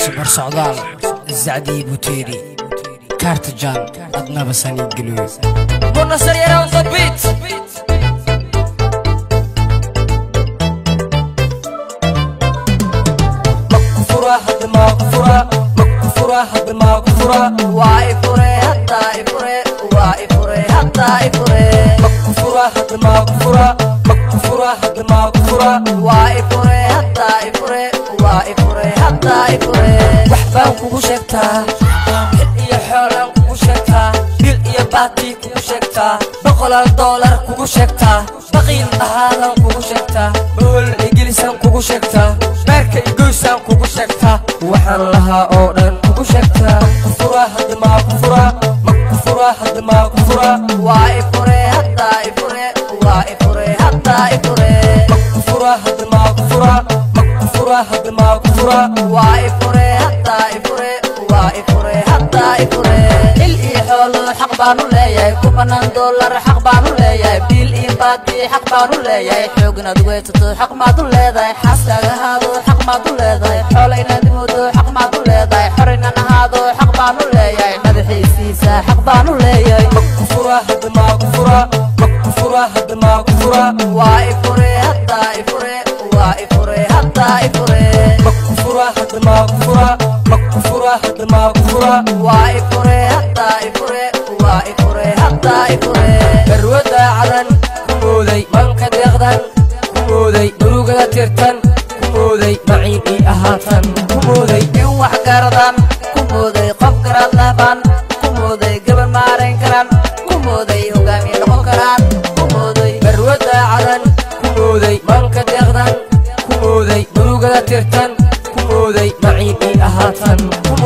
سحر صعدال الزعدي بوتيري كارت جان أدنى بساني قلوي بونا سريع راوند بيت مكفورة حد مكفورة مكفورة حد مكفورة واي فوري حتى فوري واي فوري حتى فوري مكفورة حد مكفورة مكفورة حد مكفورة واي فوري حتى فوري waa ifure hadda ifure wax baan kugu sheegtaa hil iyo xoolaan kugu sheegtaa bil iyo baati kugu iyo xoolo xaq baanu leeyahay kubanan doolar xaq baanu leeyahay biil iyo baadi xaq baanu leeyahay xoog inaad weysato xaq maad u leedahay xaaskaaga ahaado xaq maad u leedahay xoolo inaad moodo xaq maad u leedahay xor inan ahaado xaq baanu leeyahay madaxiisiisa xaq baanu leeyahay makufura hadda maakufura makufura hadda maakufura waa ifure hadda ifure waa ifure hadda ifure makufura hadda maakufura makufura hadda maakufura waa ifure hadda ifure waa ifure hadda ifure barwada cadan ku mooday manka deeqdan ku mooday murugada tirtan ku mooday maciin ii ahaatan ku mooday in wax garadan ku mooday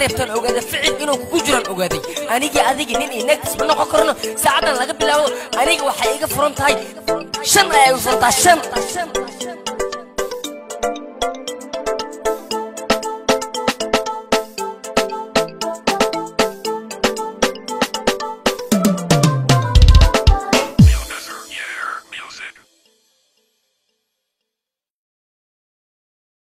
reebtaan ogaaday ficil inuu kugu jiraan ogaaday anigii adigii nin iyo neegtis ma noqon karno saacaddan laga bilaabo aniga waxay iga furan tahay shan ayay u furan tahay shan